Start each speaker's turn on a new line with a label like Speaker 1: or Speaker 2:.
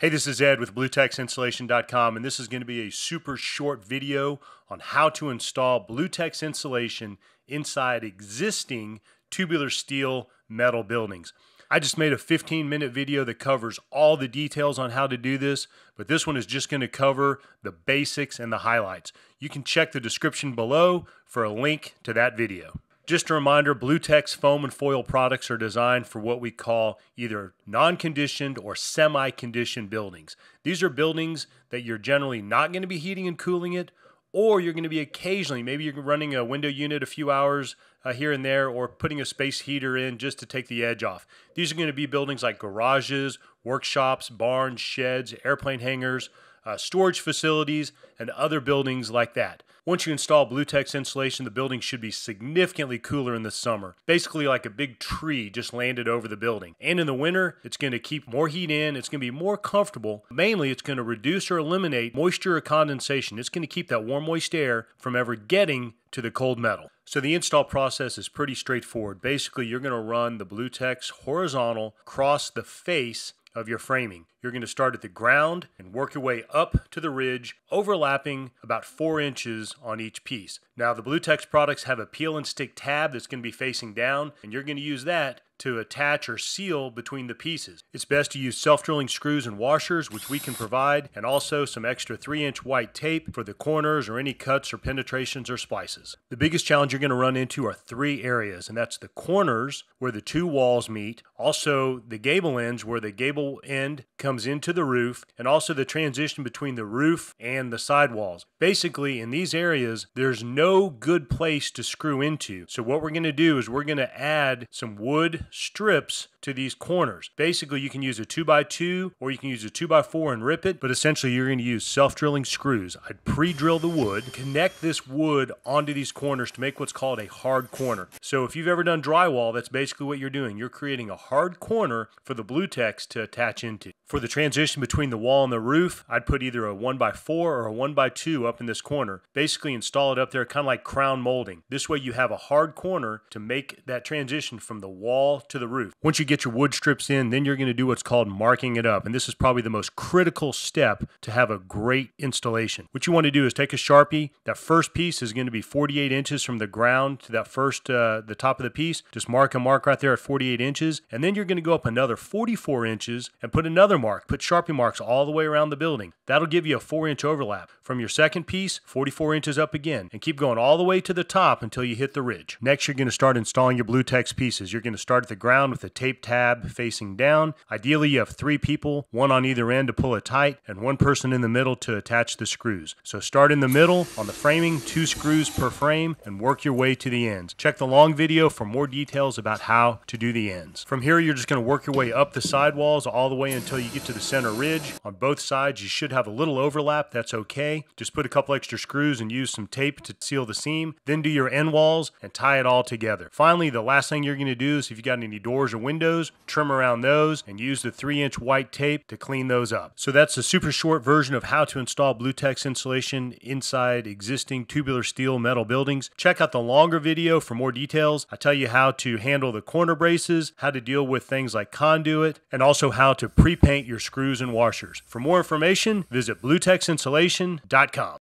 Speaker 1: Hey, this is Ed with BlueTexInsulation.com, and this is going to be a super short video on how to install BlueTex insulation inside existing tubular steel metal buildings. I just made a 15 minute video that covers all the details on how to do this, but this one is just going to cover the basics and the highlights. You can check the description below for a link to that video. Just a reminder BlueTex foam and foil products are designed for what we call either non conditioned or semi conditioned buildings. These are buildings that you're generally not going to be heating and cooling it, or you're going to be occasionally, maybe you're running a window unit a few hours uh, here and there, or putting a space heater in just to take the edge off. These are going to be buildings like garages, workshops, barns, sheds, airplane hangars uh, storage facilities, and other buildings like that. Once you install BlueTex insulation, the building should be significantly cooler in the summer, basically like a big tree just landed over the building. And in the winter, it's going to keep more heat in, it's going to be more comfortable. Mainly, it's going to reduce or eliminate moisture or condensation. It's going to keep that warm, moist air from ever getting to the cold metal. So the install process is pretty straightforward. Basically, you're going to run the BlueTex horizontal across the face of your framing. You're going to start at the ground and work your way up to the ridge, overlapping about four inches on each piece. Now, the BlueTex products have a peel and stick tab that's going to be facing down, and you're going to use that to attach or seal between the pieces. It's best to use self-drilling screws and washers, which we can provide, and also some extra 3-inch white tape for the corners or any cuts or penetrations or splices. The biggest challenge you're going to run into are three areas, and that's the corners where the two walls meet, also the gable ends where the gable end comes into the roof, and also the transition between the roof and the sidewalls. Basically, in these areas, there's no good place to screw into. So what we're going to do is we're going to add some wood strips to these corners. Basically, you can use a 2x2 or you can use a 2x4 and rip it, but essentially you're going to use self-drilling screws. I'd pre-drill the wood, connect this wood onto these corners to make what's called a hard corner. So if you've ever done drywall, that's basically what you're doing. You're creating a hard corner for the BlueTex to attach into. For the transition between the wall and the roof, I'd put either a 1x4 or a 1x2 up in this corner. Basically install it up there kind of like crown molding. This way you have a hard corner to make that transition from the wall to the roof. Once you get your wood strips in, then you're going to do what's called marking it up. And this is probably the most critical step to have a great installation. What you want to do is take a Sharpie. That first piece is going to be 48 inches from the ground to that first, uh, the top of the piece. Just mark a mark right there at 48 inches. And then you're going to go up another 44 inches and put another mark. Put Sharpie marks all the way around the building. That'll give you a four inch overlap. From your second piece, 44 inches up again. And keep going all the way to the top until you hit the ridge. Next, you're going to start installing your blue BlueTex pieces. You're going to start at the ground with a tape tab facing down. Ideally, you have three people, one on either end to pull it tight, and one person in the middle to attach the screws. So start in the middle on the framing, two screws per frame, and work your way to the ends. Check the long video for more details about how to do the ends. From here, you're just going to work your way up the sidewalls all the way until you get to the center ridge. On both sides, you should have a little overlap. That's okay. Just put a couple extra screws and use some tape to seal the seam. Then do your end walls and tie it all together. Finally, the last thing you're going to do is if you got any doors or windows, trim around those, and use the 3 inch white tape to clean those up. So that's a super short version of how to install BlueTex insulation inside existing tubular steel metal buildings. Check out the longer video for more details. I tell you how to handle the corner braces, how to deal with things like conduit, and also how to pre-paint your screws and washers. For more information, visit bluetexinsulation.com.